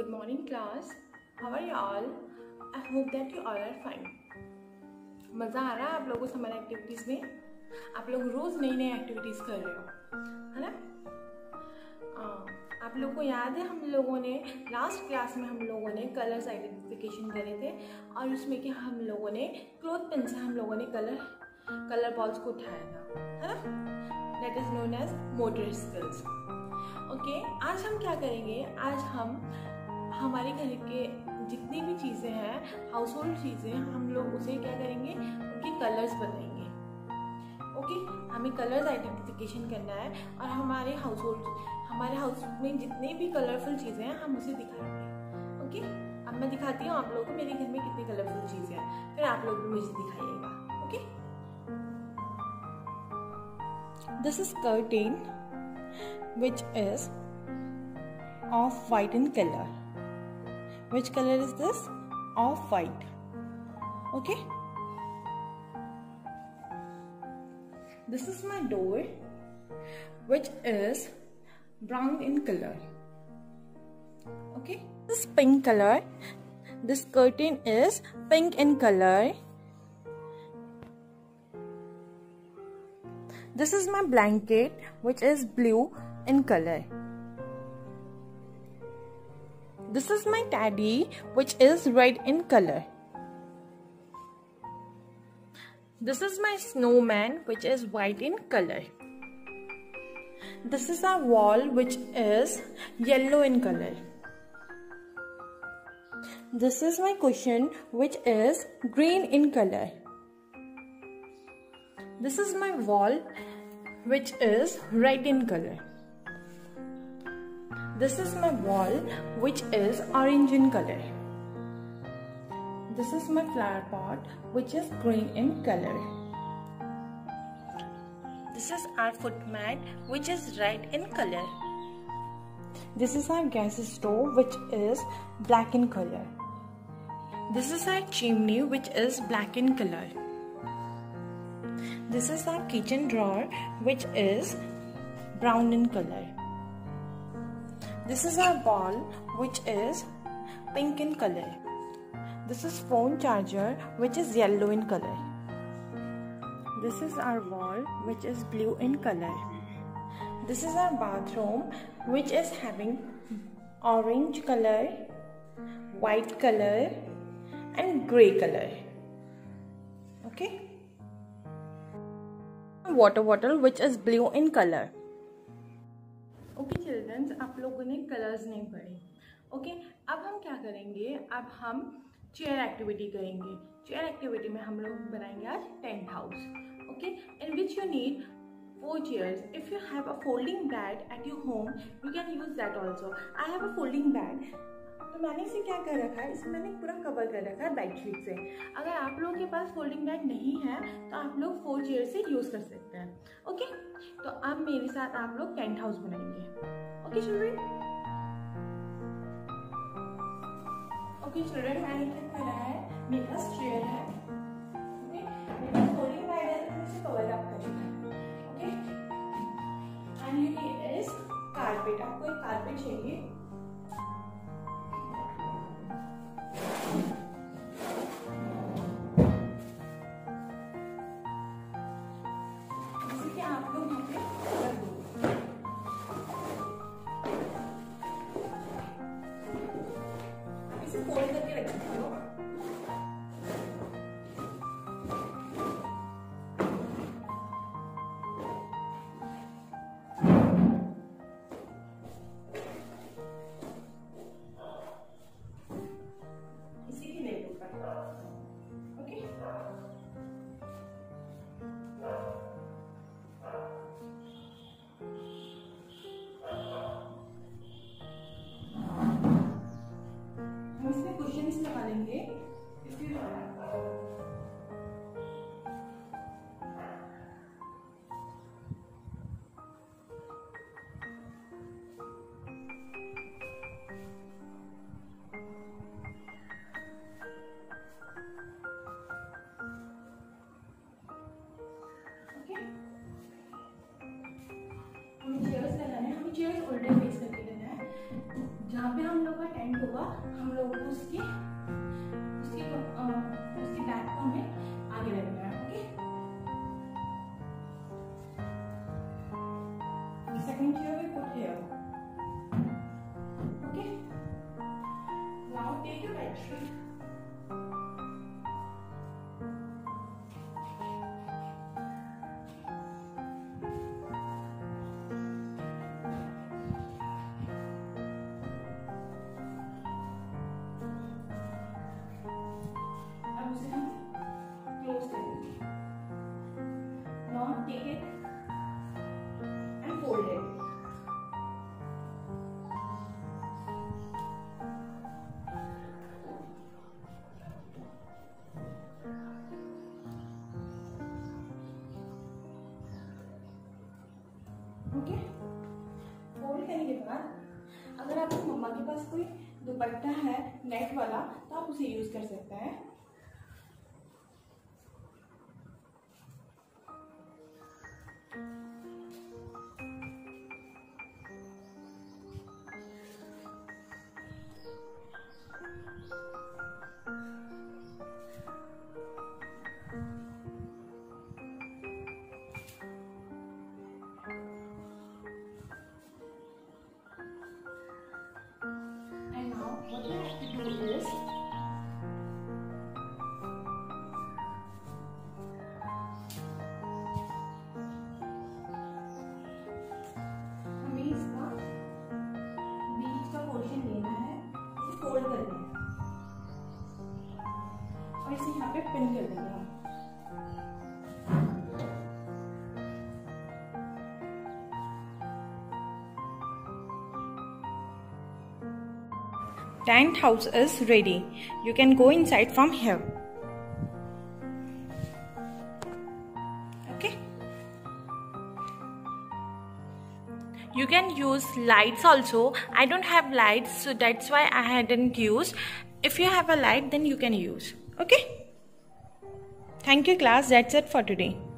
Good morning, class. How are you all? I hope that you all are fine. मज़ा आ रहा है आप लोगों को हमारे एक्टिविटीज़ में आप लोग रोज़ नई नई एक्टिविटीज़ कर रहे हो है ना आप लोगों को याद है हम लोगों ने लास्ट क्लास में हम लोगों ने कलर्स आइडेंटिफिकेशन करे थे और उसमें कि हम लोगों ने क्लोथ पिन से हम लोगों ने कलर कलर बॉल्स को उठाया था है ना that is known as motor skills okay आज हम क्या करेंगे आज हम हमारे घर के जितनी भी चीज़ें हैं हाउस होल्ड चीज़ें हम लोग उसे क्या करेंगे उनके कलर्स बनाएंगे ओके हमें कलर्स आइडेंटिफिकेशन करना है और हमारे हाउस होल्ड हमारे हाउस में जितने भी कलरफुल चीज़ें हैं हम उसे दिखाएंगे ओके अब मैं दिखाती हूँ आप लोगों को मेरे घर में कितनी कलरफुल चीज़ें हैं फिर आप लोग भी मुझे दिखाइएगा okay this is curtain which is of white in colour which color is this off white okay this is my door which is brown in color okay this is pink color this curtain is pink in color this is my blanket which is blue in color this is my teddy which is red in color. This is my snowman which is white in color. This is our wall which is yellow in color. This is my cushion which is green in color. This is my wall which is red in color this is my wall which is orange in color this is my flower pot which is green in color this is our foot mat which is red in color this is our gas stove which is black in color this is our chimney which is black in color this is our kitchen drawer which is brown in color this is our ball which is pink in color. This is phone charger which is yellow in color. This is our wall which is blue in color. This is our bathroom which is having orange color, white color and grey color. Okay. Water bottle which is blue in color. Students आप लोगों ने colours नहीं पढ़े okay अब हम क्या करेंगे अब हम चेयर एक्टिविटी करेंगे चेयर एक्टिविटी में हम लोग बनाएंगे आज tent house okay in which you need four chairs if you have a folding bag at your home you can use that also I have a folding bag तो मैंने इसे क्या कर रखा है इसे मैंने पूरा कवर कर रखा है बेड शीट से अगर आप लोगों के पास फोल्डिंग बेड नहीं है तो आप लोग फोर चेयर से यूज़ कर सकते हैं ओके तो अब मेरे साथ आप लोग टेंट हाउस बनाएंगे ओके चिल्ड्रेन ओके चिल्ड्रेन मैंने क्या करा है मेरे पास चेयर है कवर अप तो कर रखा है ओके एंड ये इज कारपेट आपको एक कारपेट चाहिए डालेंगे उल्टे फेस करके लेना है जहाँ पे हम लोग का टेंट होगा हम लोग उसकी उसके Thank you. लगता है नेट वाला तो आप उसे यूज़ कर सकते हैं What have to do is लेना है इसे और इसे यहाँ पे पिन कर देना tent house is ready. You can go inside from here. Okay. You can use lights also. I don't have lights so that's why I hadn't used. If you have a light then you can use. Okay. Thank you class. That's it for today.